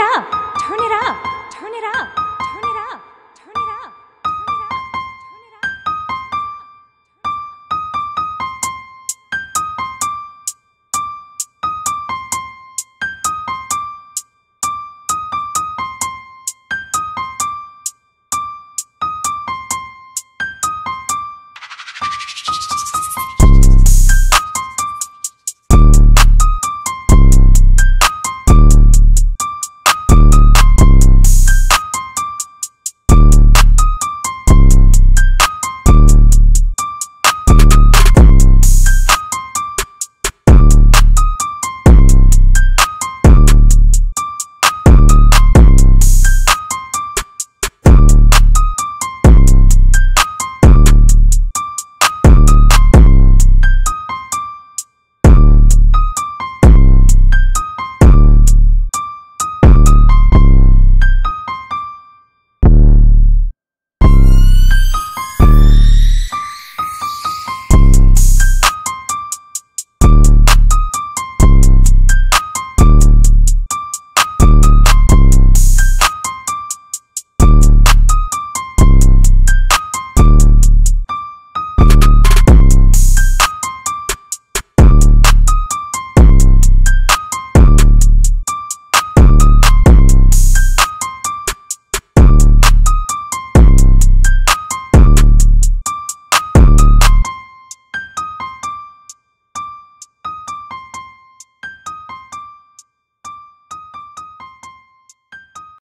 来啊！